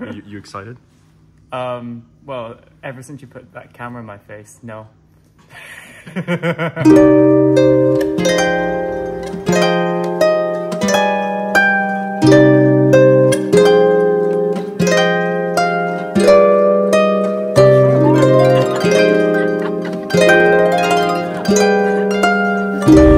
Are you, you excited? Um, well, ever since you put that camera in my face, no.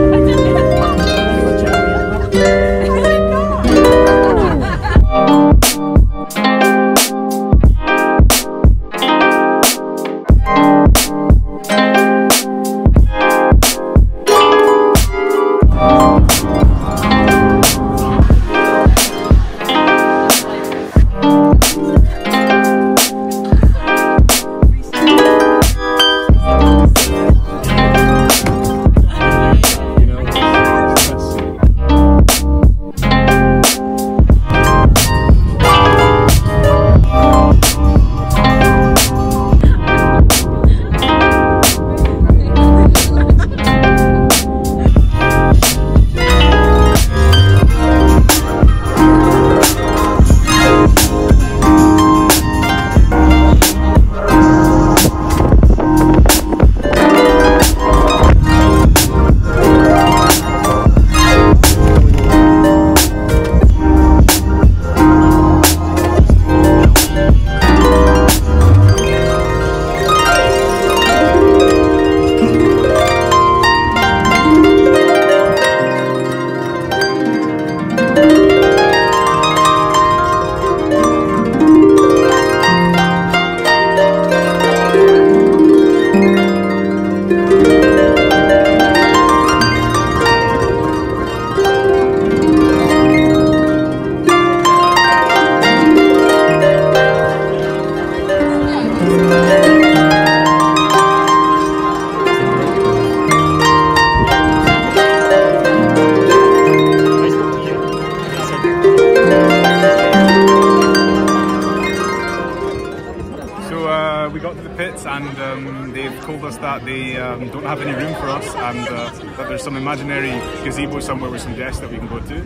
Uh, we got to the pits and um, they've told us that they um, don't have any room for us and uh, that there's some imaginary gazebo somewhere with some desks that we can go to.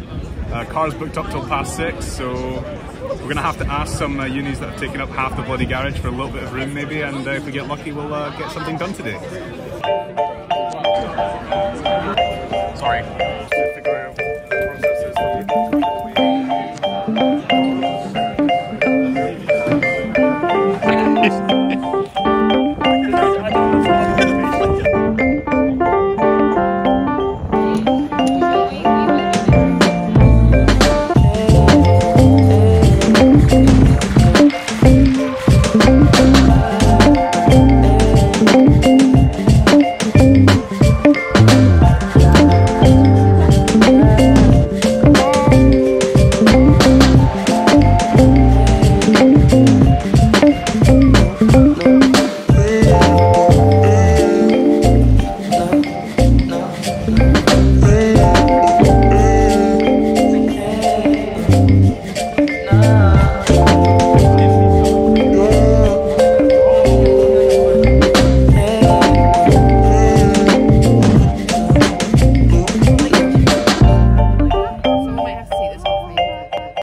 Uh, cars booked up till past six, so we're going to have to ask some uh, unis that have taken up half the bloody garage for a little bit of room maybe and uh, if we get lucky we'll uh, get something done today. Sorry. Yeah.